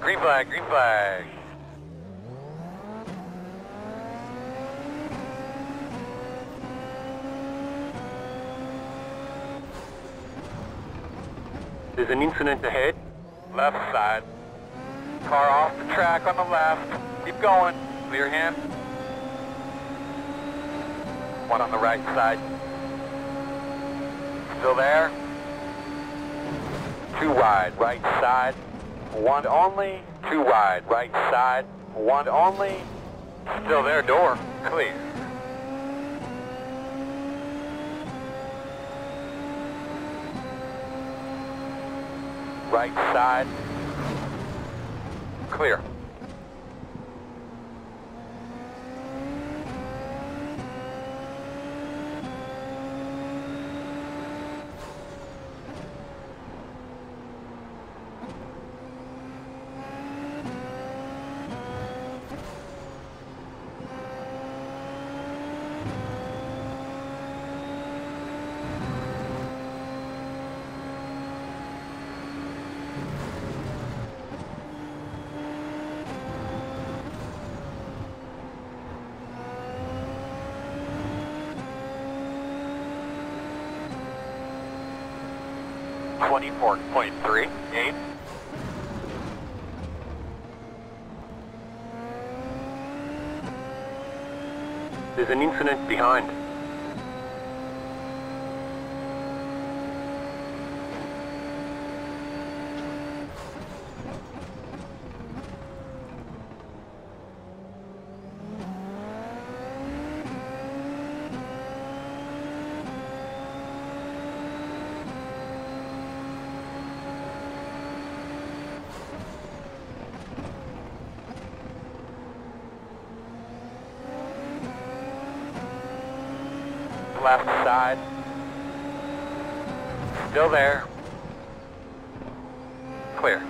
Green flag, green flag. There's an incident ahead. Left side. Car off the track on the left. Keep going. Clear him. One on the right side. Still there? Two wide, right side. One only. Two wide, right side. One only. Still there, door. Clear. Right side. Clear. Twenty-four point three eight. There's an incident behind. Left side. Still there. Clear.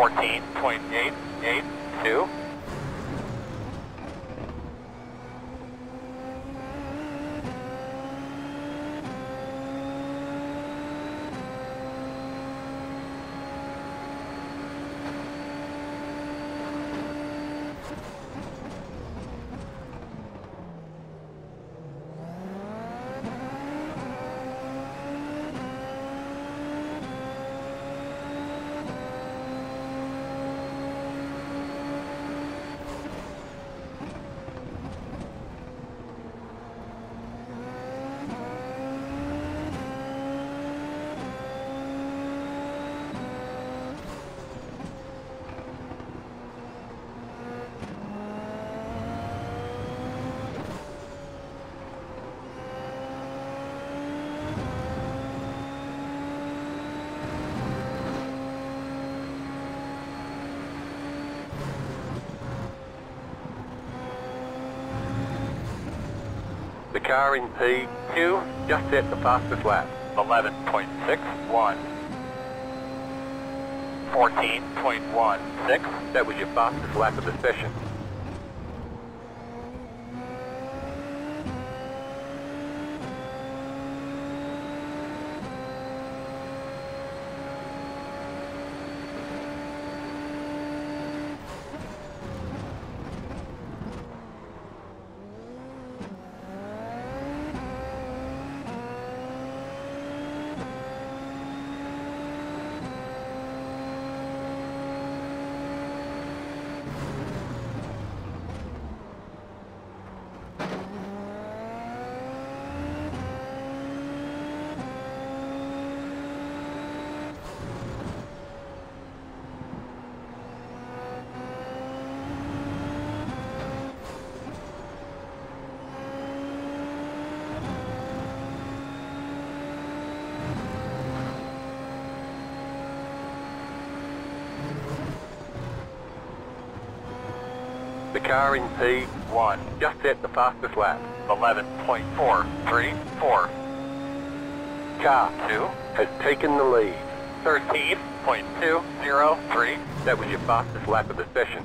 14.882. The car in P2 just set the fastest lap. 11.61. 14.16. That was your fastest lap of the session. The car in P1 just set the fastest lap. 11.434. Car 2 has taken the lead. 13.203. That was your fastest lap of the session.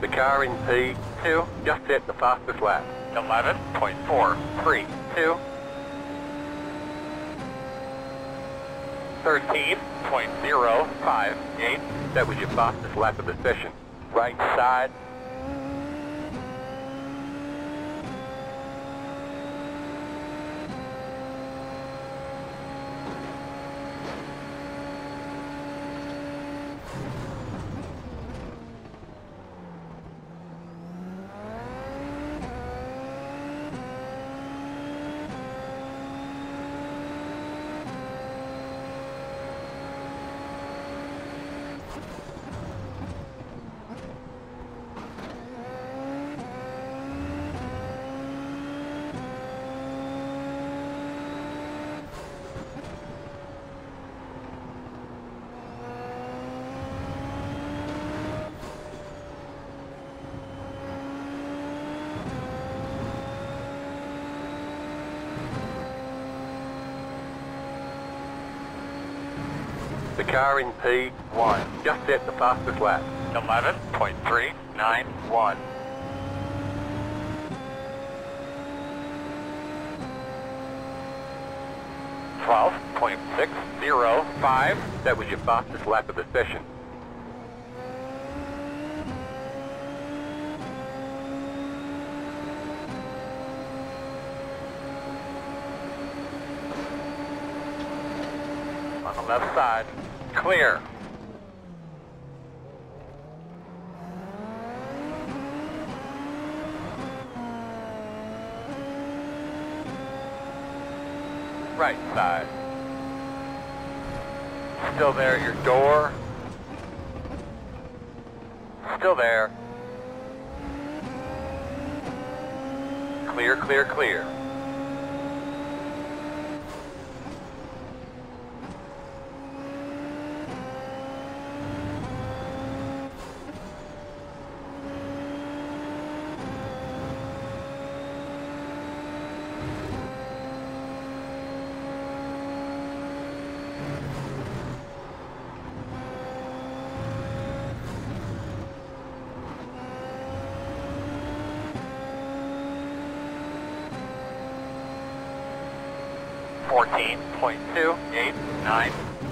The car in P2 just hit the fastest lap. 11.432. 13.058. That was your fastest lap of the session. Right side. The car in P1 just set the fastest lap. 11.391. Twelve point six zero five. That was your fastest lap of the session. On the left side, clear. Right side. Still there at your door. Still there. Clear, clear, clear. 14.289.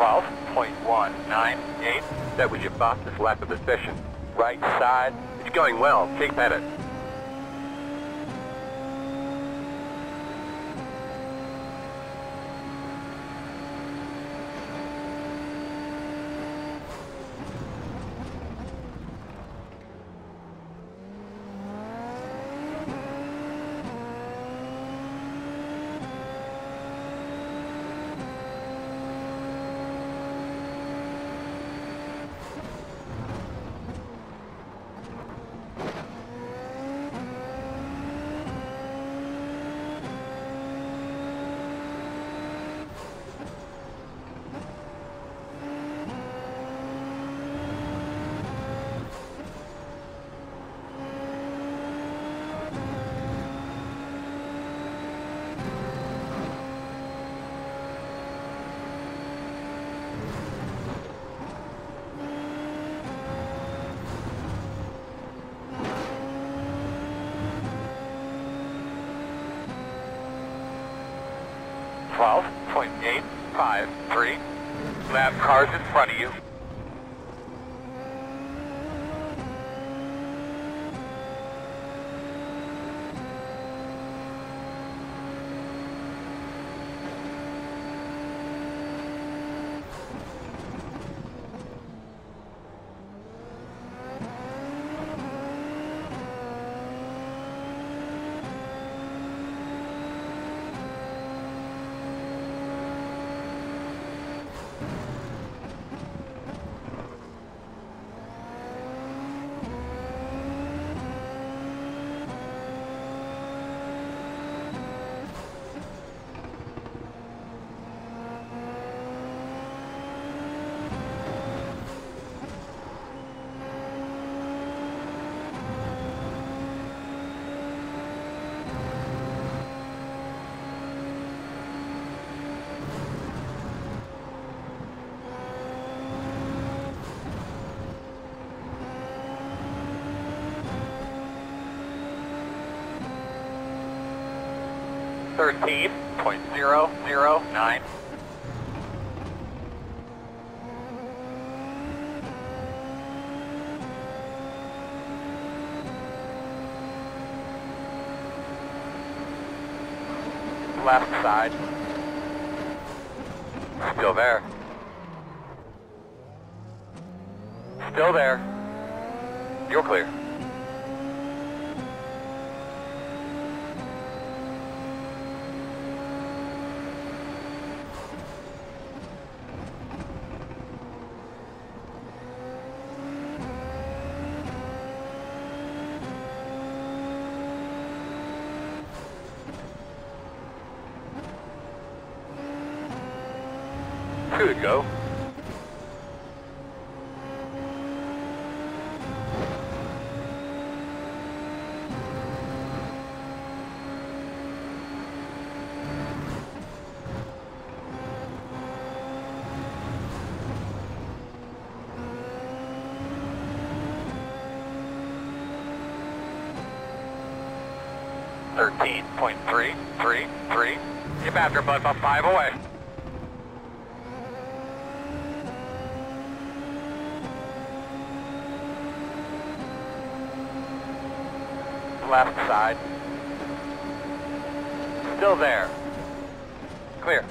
12.198. That was your fastest lap of the session. Right side. It's going well. Keep at it. Twelve point eight five three. Lap cars in front of you. Thirteen point zero zero nine. Left side. Still there. Still there. You're clear. To go. Thirteen point three three three. Get after bud about five away. Left side. Still there. Clear.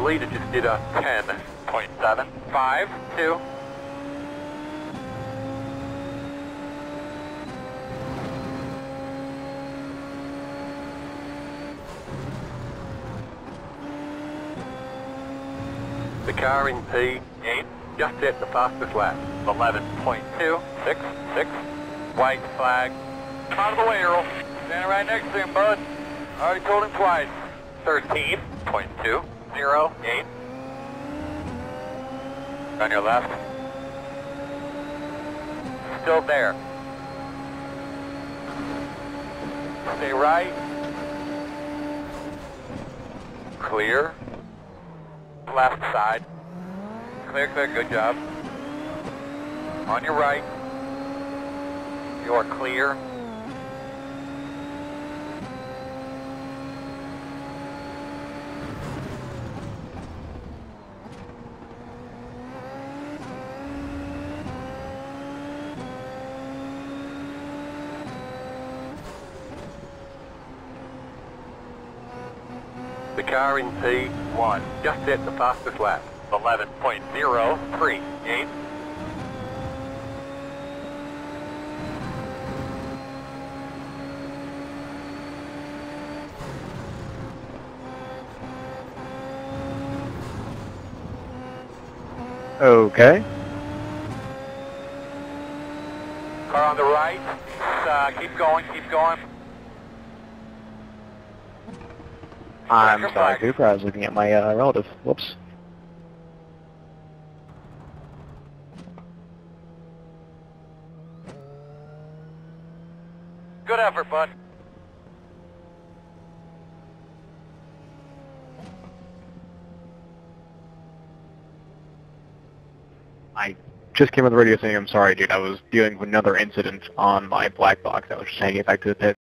The leader just did a 10.752. The car in P8 just set the fastest lap. 11.266. White flag. Out of the way, Earl. Standing right next to him, bud. Already told him twice. 13.208. On your left. Still there. Stay right. Clear. Left side. Clear, clear, good job. On your right. You are clear. The car in P1 just hit the fastest lap. 11.038. Okay. Car on the right. Uh, keep going, keep going. I'm sorry. Cooper. I was looking at my uh, relative. Whoops. Good effort, bud. I just came on the radio saying I'm sorry, dude. I was dealing with another incident on my black box. I was just hanging back to the pit.